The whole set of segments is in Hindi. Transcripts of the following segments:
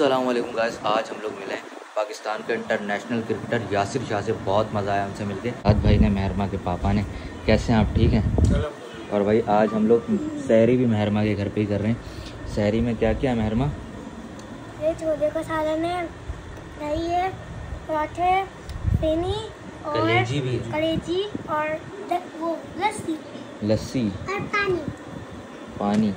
वालेकुम गाइस आज हम लोग मिले हैं पाकिस्तान के इंटरनेशनल क्रिकेटर यासिर शाह से। बहुत मज़ा आया हमसे मिलके। आज भाई ने महरमा के पापा ने। कैसे हैं आप? ठीक हैं? और भाई आज हम लोग शहरी भी महरमा के घर पे ही कर रहे हैं। शहरी में क्या क्या है मेहरमा? ये छोले का सालन है दही है पराठे फेनी और कलेजी भी कलेजी और वो लस्सी। लस्सी। और पानी। पानी।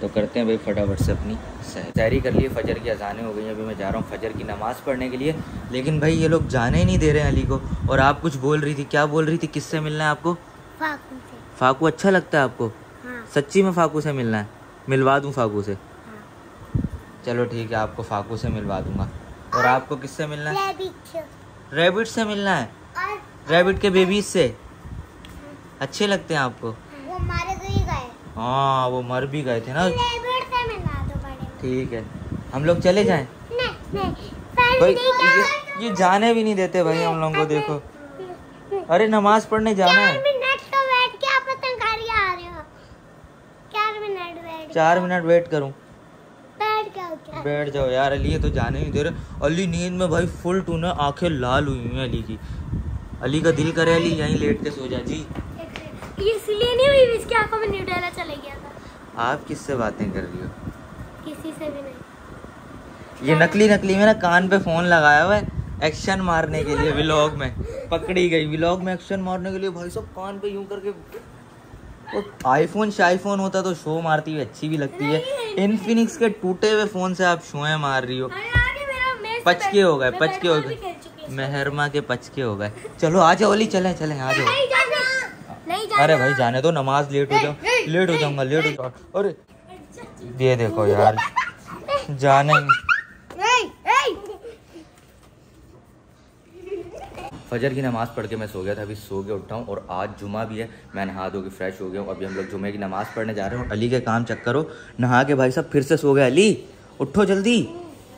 तो करते हैं भाई फटाफट से अपनी सैर। तैयारी कर लिए फजर की अजानें हो गई अभी मैं जा रहा हूँ फजर की नमाज़ पढ़ने के लिए। लेकिन भाई ये लोग जाने ही नहीं दे रहे हैं अली को। और आप कुछ बोल रही थी क्या बोल रही थी? किससे मिलना है आपको? फाकू से। फाकू अच्छा लगता है आपको? हाँ। सच्ची में फाकू से मिलना है? मिलवा दूँ फाकू से? हाँ। चलो ठीक है आपको फाकू से मिलवा दूँगा। और आपको किससे मिलना है? रैबिट से। मिलना है? रैबिट के बेबीज से? अच्छे लगते हैं आपको? हाँ वो मर भी गए थे ना। ठीक है। हम लोग चले जाएँ? नहीं नहीं। भाई ये, ये जाने भी नहीं देते भाई हम लोगों को देखो। अरे नमाज़ पढ़ने जाना है। मिनट तो हो। चार मिनट वेट करूँ। बैठ जाओ यार अली ये तो जाने नहीं दे रहे। अली नींद में भाई फुल टू ना आँखें लाल हुई हैं अली की। अली का दिल करे अली यहीं लेट के सो जा। जी। इसलिए नहीं हुई इसकी आँखों में न्यूटेला चले गया था। आप किससे बातें कर रही हो? किसी से भी नहीं। ये नकली नकली में ना कान पे फ़ोन लगाया हुआ है एक्शन मारने के लिए व्लॉग में। पकड़ी गई व्लॉग में एक्शन मारने के लिए। भाई साहब कान पे यूँ करके वो आईफोन शाईफोन होता तो शो मारती हुई अच्छी भी लगती है। इनफिनिक्स के टूटे हुए फ़ोन से आप शोएँ मार रही हो। मेरा पचके हो गए पचके हो गए। मेहरमा के पचके हो गए। चलो आ जाओ अली चले चले आ जाओ। अरे भाई जाने दो नमाज़ लेट हो जाओ लेट हो जाऊँगा लेट हो जाऊँगा। अरे ये देखो यार जाने। फजर की नमाज़ पढ़ के मैं सो गया था अभी सो के उठा हूँ और आज जुमा भी है। मैं नहा धो के फ्रेश हो गया हूँ। अभी हम लोग जुमे की नमाज़ पढ़ने जा रहे हैं अली के काम चेक करो नहा के भाई साहब फिर से सो गए। अली उठो जल्दी।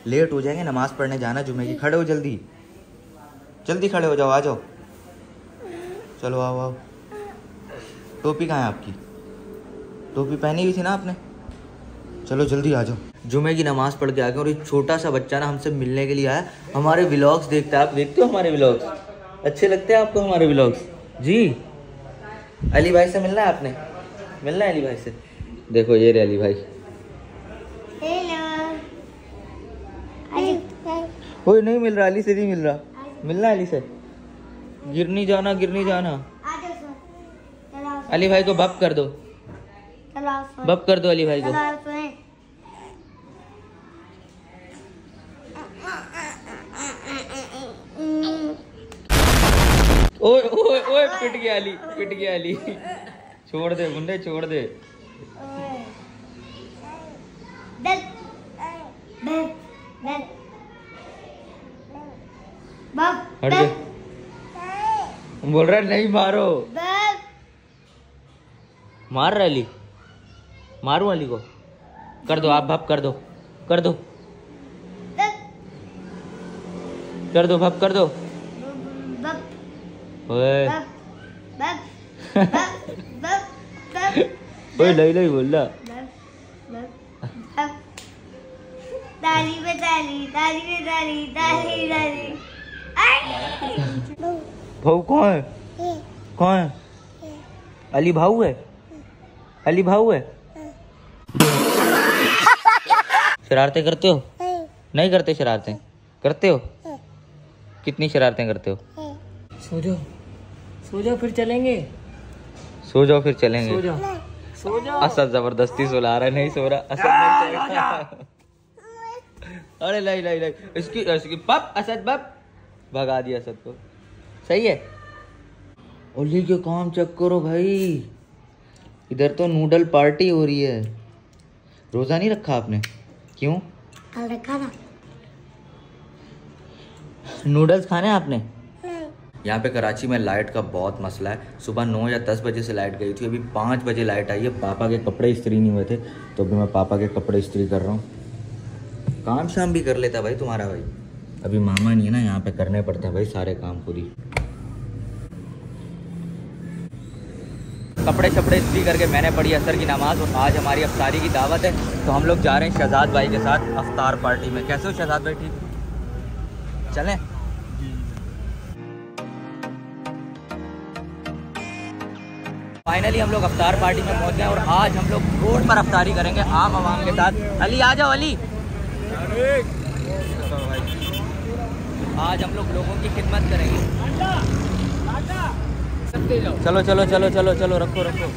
लेट हो जाएँगे नमाज़ पढ़ने जाना जुमे की। खड़े हो जल्दी। जल्दी खड़े हो जाओ आ जाओ। चलो आओ आओ। टोपी कहाँ है आपकी? टोपी पहनी हुई थी ना आपने? चलो जल्दी आ जाओ। जुमे की नमाज़ पढ़ के आ गए और एक छोटा सा बच्चा ना हमसे मिलने के लिए आया। हमारे व्लॉग्स देखता है। आप देखते हो हमारे व्लॉग्स अच्छे लगते हैं आपको हमारे व्लॉग्स जी। अली भाई से मिलना है आपने? मिलना है अली भाई से? देखो ये रे अली भाई। हेलो कोई नहीं मिल रहा अली से नहीं मिल रहा। मिलना है अली से? गिरनी जाना गिरनी जाना। अली भाई को बप कर दो। बप कर दो अली भाई को। ओए ओए ओए पिट गया अली पिट गया अली। छोड़ दे गुंडे छोड़ दे। बाप हट बोल रहा है, नहीं मारो। दल। मार रहा है अली। मारू अली को। कर दो आप भप कर दो। कर दो। कर दो भप कर दो। ओए। ओए नहीं नहीं बोल रहा पे पे भाऊ कौन है? कौन है? अली भाऊ है? अली भाऊ है? शरारतें करते हो? नहीं करते शरारतें? करते हो? कितनी शरारतें करते हो? सो जाओ। सो जाओ फिर चलेंगे। सो जाओ फिर चलेंगे। सो जाओ। सो जाओ। असद ज़बरदस्ती सुला रहा है नहीं सो रहा। असद नहीं। अरे नहीं नहीं नहीं। इसकी इसकी पप असद पप। भगा दिया असद को। सही है? ओली के काम चेक करो भाई? इधर तो नूडल पार्टी हो रही है। रोजा नहीं रखा आपने? क्यों? कल रखा था। नूडल्स खाने आपने? यहाँ पे कराची में लाइट का बहुत मसला है। सुबह नौ या दस बजे से लाइट गई थी अभी पाँच बजे लाइट आई है। पापा के कपड़े इस्त्री नहीं हुए थे तो अभी मैं पापा के कपड़े इस्त्री कर रहा हूँ। काम शाम भी कर लेता भाई तुम्हारा भाई। अभी मामा नहीं है ना यहाँ पे करने पड़ते हैं भाई सारे काम खुद कपड़े शपड़े इस्त्री करके मैंने पढ़ी असर की नमाज़ और आज हमारी अफ्तारी की दावत है। तो हम लोग जा रहे हैं शहजाद भाई के साथ अफ्तार पार्टी में। कैसे हो शहजाद भाई, ठीक? चलें। फाइनली हम लोग अफ्तार पार्टी में पहुँच गए और आज हम लोग रोड पर अफ्तारी करेंगे आम आवाम के साथ। अली, आ जाओ अली। आज हम लोग लोगों की खिदमत करेंगे। चलो चलो चलो चलो चलो रखो रखो।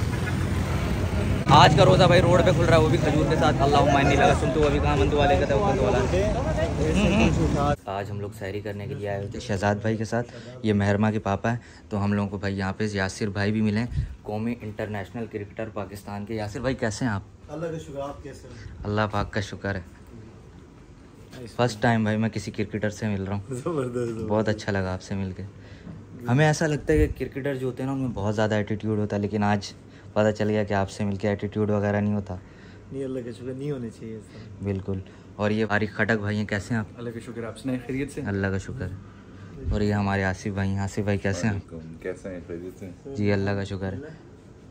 आज का रोज़ा भाई रोड पे खुल रहा है वो भी खजूर के साथ। अल्लाह मायनी लगा सुन तो अभी कहाँ मंदू वाले का वाला। आज हम लोग सैरी करने के लिए आए हुए थे शहजाद भाई के साथ। ये महरमा के पापा हैं तो हम लोगों को भाई यहाँ पे यासिर भाई भी मिले कौमी इंटरनेशनल क्रिकेटर पाकिस्तान के। यासिर भाई कैसे हैं आप? अल्लाह का शुक्र आप कैसे हैं? अल्लाह पाक का शुक्र है। फ़र्स्ट टाइम भाई मैं किसी क्रिकेटर से मिल रहा हूँ। बहुत अच्छा लगा आपसे मिलके। हमें ऐसा लगता है कि क्रिकेटर जो होते हैं ना उनमें बहुत ज़्यादा एटीट्यूड होता है लेकिन आज पता चल गया कि आपसे मिलके एटीट्यूड वगैरह नहीं होता। नहीं अल्लाह का शुक्र नहीं होने चाहिए बिल्कुल। और ये आरिफ खटक भाई हैं कैसे हैं आप? अल्लाह का शुक्र आप सुनाए खैरियत से? अल्लाह का शुक्र। और ये हमारे आसिफ भाई हैं आसिफ भाई कैसे हैं? आप? कैसे हैं? खैरियत से? जी अल्लाह का शुक्र। है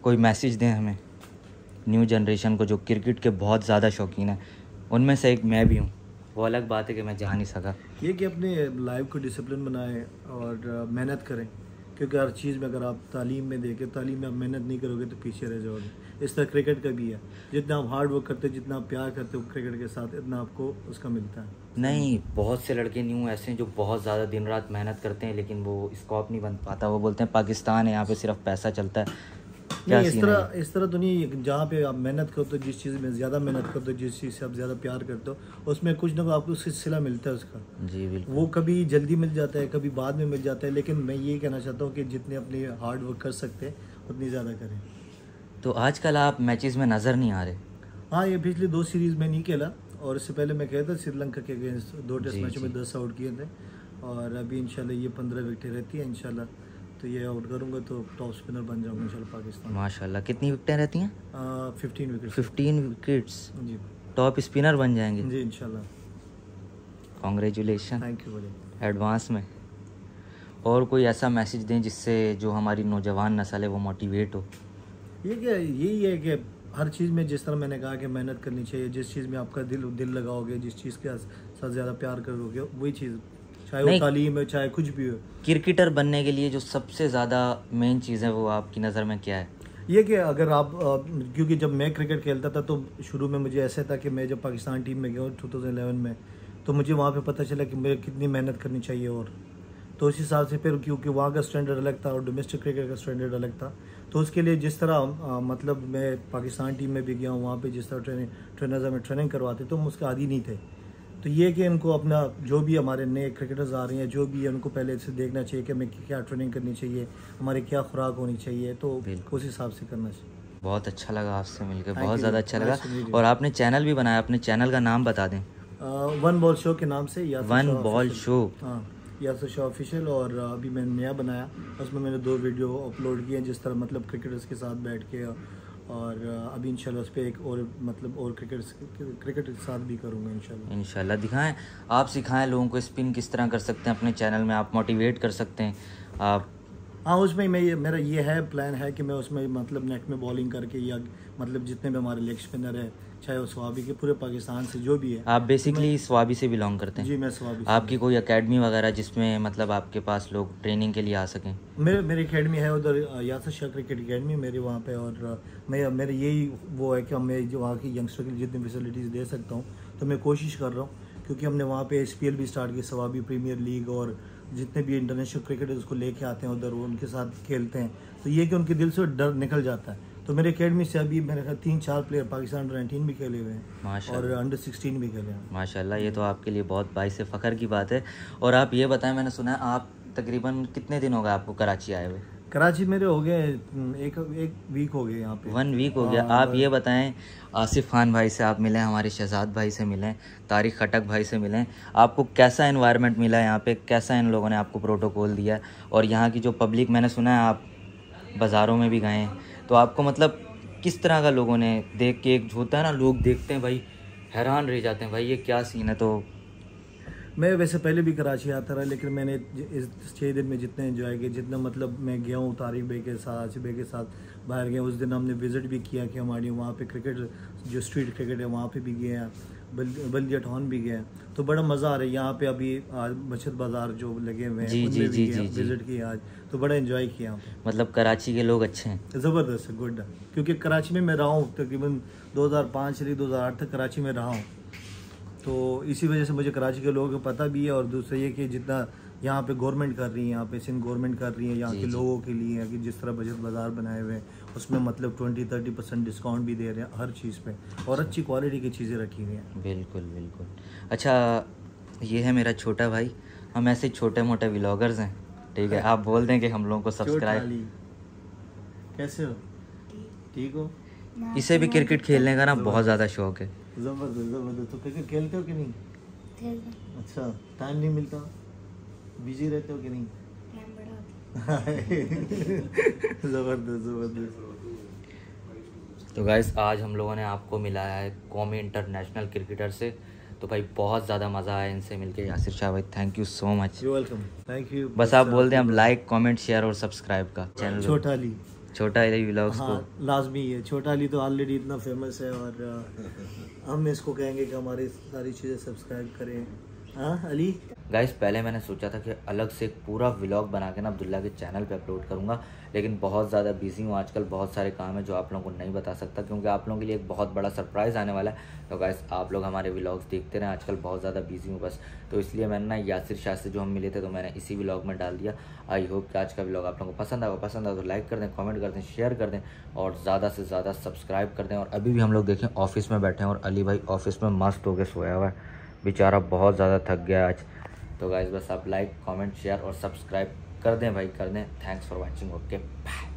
कोई मैसेज दें हमें? न्यू जनरेशन को जो क्रिकेट के बहुत ज़्यादा शौकीन है उनमें से एक मैं भी हूँ। वो अलग बात है कि मैं जा नहीं सका। ये कि अपने लाइफ को डिसिप्लिन बनाएँ और मेहनत करें क्योंकि हर चीज़ में अगर आप तालीम में देखें तालीम में आप मेहनत नहीं करोगे तो पीछे रह जाओगे। इस तरह क्रिकेट का भी है। जितना आप हार्ड वर्क करते हो जितना आप प्यार करते हो क्रिकेट के साथ इतना आपको उसका मिलता है। नहीं बहुत से लड़के न्यू ऐसे हैं जो बहुत ज़्यादा दिन रात मेहनत करते हैं लेकिन वो स्कॉप नहीं बन पाता। वो बोलते हैं पाकिस्तान है यहाँ पर सिर्फ़ पैसा चलता है। क्या नहीं इस तरह इस तरह तो नहीं जहाँ पे आप मेहनत करते हो जिस चीज़ में ज़्यादा मेहनत करते हो जिस चीज़ से आप ज़्यादा प्यार करते हो उसमें कुछ ना कुछ आपको उससे सिला मिलता है उसका। जी बिल्कुल। वो कभी जल्दी मिल जाता है कभी बाद में मिल जाता है लेकिन मैं ये कहना चाहता हूँ कि जितने अपने हार्ड वर्क कर सकते हैं उतनी ज़्यादा करें। तो आजकल आप मैचेस में नज़र नहीं आ रहे? हाँ ये पिछले दो सीरीज़ में नहीं खेला और इससे पहले मैं कहता था श्रीलंका के अगेंस्ट दो टेस्ट मैचों में दस आउट किए थे और अभी इंशाल्लाह ये पंद्रह विकेटें रहती हैं इंशाल्लाह। तो ये आउट करूँगा तो टॉप स्पिनर बन जाऊँगा इंशाल्लाह पाकिस्तान। माशाल्लाह कितनी विकेटें रहती हैं? फिफ्टीन विकेट फिफ्टीन विकेट्स जी। टॉप स्पिनर बन जाएँगे। जी इंशाल्लाह। कॉन्ग्रेचुलेशन थैंक यू एडवांस में। और कोई ऐसा मैसेज दें जिससे जो हमारी नौजवान नस्ल है वो मोटिवेट हो? ये क्या यही है कि हर चीज़ में जिस तरह मैंने कहा कि मेहनत करनी चाहिए जिस चीज़ में आपका दिल दिल लगाओगे जिस चीज़ के साथ ज़्यादा प्यार करोगे वही चीज़ चाहे वो तालीम है चाहे कुछ भी हो। क्रिकेटर बनने के लिए जो सबसे ज़्यादा मेन चीज़ है वो आपकी नज़र में क्या है? ये कि अगर आप क्योंकि जब मैं क्रिकेट खेलता था तो शुरू में मुझे ऐसा था कि मैं जब पाकिस्तान टीम में गया टू थाउज़ेंड में तो मुझे वहाँ पे पता चला कि मुझे कितनी मेहनत करनी चाहिए और। तो उस हिसाब से फिर क्योंकि वहाँ का स्टैंडर्ड अलग था और डोमेस्टिक क्रिकेट का स्टैंडर्ड अलग था तो उसके लिए जिस तरह अ, मतलब मैं पाकिस्तान टीम में भी गया हूँ वहाँ पे जिस तरह ट्रेनिंग ट्रेनर्स हमें ट्रेनिंग करवाते तो हम उसके आदि नहीं थे। तो ये कि इनको अपना जो भी हमारे नए क्रिकेटर्स आ रहे हैं जो भी है उनको पहले से देखना चाहिए कि हमें क्या ट्रेनिंग करनी चाहिए हमारी क्या खुराक होनी चाहिए तो उस हिसाब से करना चाहिए। बहुत अच्छा लगा आपसे मिलकर बहुत ज़्यादा अच्छा लगा. और आपने चैनल भी बनाया अपने चैनल का नाम बता दें। वन बॉल शो के नाम से या वन बॉल शो हाँ या तो शो ऑफिशियल और अभी मैंने नया बनाया। उसमें मैंने दो वीडियो अपलोड किए हैं जिस तरह मतलब क्रिकेटर्स के साथ बैठ के और अभी इंशाल्लाह उस पर एक और मतलब और क्रिकेट क्रिकेट के साथ भी करूँगा इंशाल्लाह। इंशाल्लाह। दिखाएँ आप सिखाएँ लोगों को स्पिन किस तरह कर सकते हैं अपने चैनल में आप मोटिवेट कर सकते हैं आप हाँ उसमें मैं ये मेरा ये है प्लान है कि मैं उसमें मतलब नेट में बॉलिंग करके या मतलब जितने भी हमारे लेग स्पिनर है चाहे वो स्वाबी के पूरे पाकिस्तान से जो भी है। आप बेसिकली स्वाबी से बिलोंग करते हैं। जी मैं स्वाबी आपकी कोई अकेडमी वगैरह जिसमें मतलब आपके पास लोग ट्रेनिंग के लिए आ सकें? मेरे मेरी अकेडमी है उधर यासर शाह क्रिकेट अकेडमी मेरे वहाँ पे और मैं मेरे यही वो है कि मैं जो वहाँ की यंगस्टर के लिए जितनी फैसिलिटीज़ दे सकता हूँ तो मैं कोशिश कर रहा हूँ क्योंकि हमने वहाँ पे एस भी स्टार्ट की सवाबी प्रीमियर लीग और जितने भी इंटरनेशनल क्रिकेटर्स उसको लेके आते हैं उधर वो उनके साथ खेलते हैं। तो ये कि उनके दिल से डर निकल जाता है। तो मेरे अकेडमी से अभी मेरे ख्याल तीन चार प्लेयर पाकिस्तान अंडर नाइनटीन भी खेले हुए हैं। और अंडर सिक्सटीन भी खेले हैं। माशाल्लाह ये तो आपके लिए बहुत बाईस फ़खर की बात है। और आप ये बताएँ मैंने सुना है आप तकरीबन कितने दिन हो गए आपको कराची आए हुए? कराची मेरे हो गए हम्म, एक एक वीक हो गए यहाँ पे। वन वीक हो गया। आप ये बताएँ आसिफ खान भाई से आप मिले हमारे शहजाद भाई से मिले तारिक खटक भाई से मिले आपको कैसा इन्वायरमेंट मिला यहाँ पे? कैसा इन लोगों ने आपको प्रोटोकॉल दिया? और यहाँ की जो पब्लिक मैंने सुना है आप बाज़ारों में भी गए तो आपको मतलब किस तरह का लोगों ने देख के एक होता है ना, लोग देखते हैं, भाई हैरान रह जाते हैं, भाई ये क्या सीन है? तो मैं वैसे पहले भी कराची आता रहा, लेकिन मैंने इस छः दिन में जितने इन्जॉय किए, जितना मतलब मैं गया हूँ तारिक भाई के साथ, आसिफ भाई के साथ, बाहर गया उस दिन हमने विज़िट भी किया कि हमारी वहाँ पे क्रिकेट जो स्ट्रीट क्रिकेट है, वहाँ पे भी गए हैं बल्दिया टाउन भी गए तो बड़ा मज़ा आ रहा है। यहाँ पे अभी आज मस्जिद बाज़ार जो लगे हुए हैं जी, जी, जी, जी, विज़िट किया आज। तो बड़ा इन्जॉय किया मतलब कराची के लोग अच्छे हैं। ज़बरदस्त है गुड क्योंकि कराची में मैं रहा हूँ तकरीबन 2005 से 2008 तक कराची में रहा हूँ। तो इसी वजह से मुझे कराची के लोगों को पता भी है और दूसरा ये कि जितना यहाँ पे गवर्नमेंट कर रही है यहाँ पे सिंध गवर्नमेंट कर रही है यहाँ के लोगों के लिए कि जिस तरह बचत बाज़ार बनाए हुए हैं। उसमें मतलब ट्वेंटी थर्टी परसेंट डिस्काउंट भी दे रहे हैं हर चीज़ पे और अच्छी क्वालिटी की चीज़ें रखी हुई हैं। बिल्कुल बिल्कुल। अच्छा ये है मेरा छोटा भाई। हम ऐसे छोटे मोटे व्लॉगर्स हैं ठीक है? आप बोल दें कि हम लोगों को सब्सक्राइब। कैसे हो? ठीक हो? इसे भी क्रिकेट खेलने का ना बहुत ज़्यादा शौक है। ज़बरदस्त ज़बरदस्त। तो क्रिकेट खेलते हो कि नहीं? अच्छा टाइम नहीं मिलता? बिज़ी रहते हो कि नहीं? ज़बरदस्त ज़बरदस्त। तो गाइस आज हम लोगों ने आपको मिलाया है कौमी इंटरनेशनल क्रिकेटर से। तो भाई बहुत ज़्यादा मज़ा आया इनसे मिलके। यासिर शाह भाई thank you so much you welcome thank you बस आप बोल दें अब लाइक कमेंट शेयर और सब्सक्राइब का चैनल छोटा अली छोटा इधर व्लॉग्स हाँ को। लाजमी है। छोटा अली तो ऑलरेडी इतना फ़ेमस है और हम इसको कहेंगे कि हमारी सारी चीज़ें सब्सक्राइब करें। हाँ अली? गाइस पहले मैंने सोचा था कि अलग से एक पूरा व्लॉग बना के ना अब्दुल्ला के चैनल पे अपलोड करूँगा, लेकिन बहुत ज़्यादा बिज़ी हूँ आजकल, बहुत सारे काम है जो आप लोगों को नहीं बता सकता, क्योंकि आप लोगों के लिए एक बहुत बड़ा सरप्राइज़ आने वाला है। तो गाइस आप लोग हमारे व्लॉग्स देखते रहें, आजकल बहुत ज़्यादा बिज़ी हूँ बस। तो इसलिए मैंने ना यासिर शाह से जो हम मिले थे तो मैंने इसी व्लॉग में डाल दिया। आई होप कि आज का व्लॉग आप लोगों को पसंद आएगा पसंद आए तो लाइक कर दें कॉमेंट कर दें शेयर कर दें और ज़्यादा से ज़्यादा सब्सक्राइब कर दें और अभी भी हम लोग देखें ऑफ़िस में बैठे हैं और अली भाई ऑफ़िस में मस्त होकर सोया हुआ है। बेचारा बहुत ज़्यादा थक गया आज। तो गाइज़ बस आप लाइक कमेंट शेयर और सब्सक्राइब कर दें भाई, कर दें। Thanks for watching okay bye